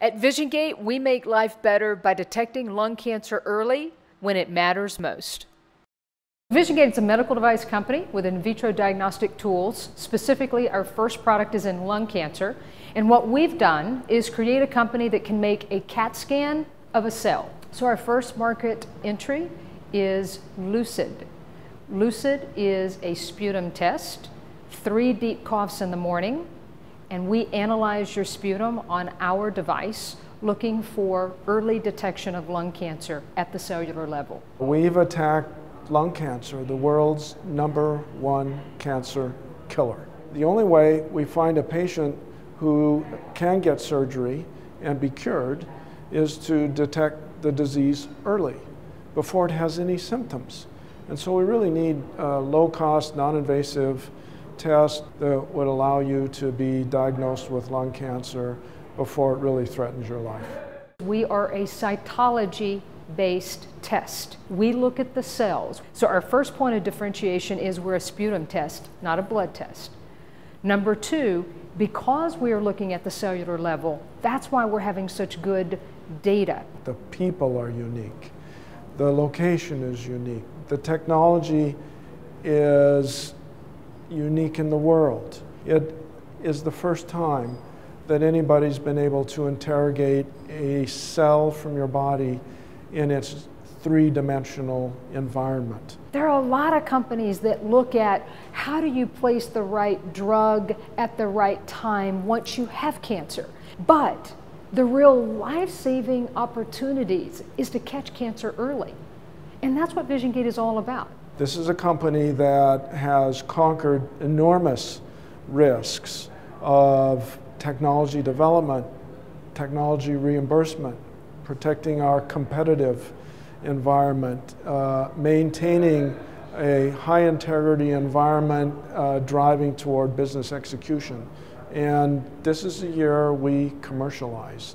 At VisionGate, we make life better by detecting lung cancer early when it matters most. VisionGate is a medical device company with in vitro diagnostic tools. Specifically, our first product is in lung cancer. And what we've done is create a company that can make a CAT scan of a cell. So our first market entry is LuCED. LuCED is a sputum test, three deep coughs in the morning, and we analyze your sputum on our device looking for early detection of lung cancer at the cellular level. We've attacked lung cancer, the world's number one cancer killer. The only way we find a patient who can get surgery and be cured is to detect the disease early before it has any symptoms. And so we really need a low cost, non invasive test that would allow you to be diagnosed with lung cancer before it really threatens your life. We are a cytology based test. We look at the cells. So our first point of differentiation is we're a sputum test, not a blood test. Number two, because we are looking at the cellular level, that's why we're having such good data. The people are unique. The location is unique. The technology is unique in the world. It is the first time that anybody's been able to interrogate a cell from your body in its three dimensional environment. There are a lot of companies that look at how do you place the right drug at the right time once you have cancer. But the real life saving opportunities is to catch cancer early. And that's what VisionGate is all about. This is a company that has conquered enormous risks of technology development, technology reimbursement, protecting our competitive environment, uh, maintaining a high integrity environment, uh, driving toward business execution. And this is the year we commercialize.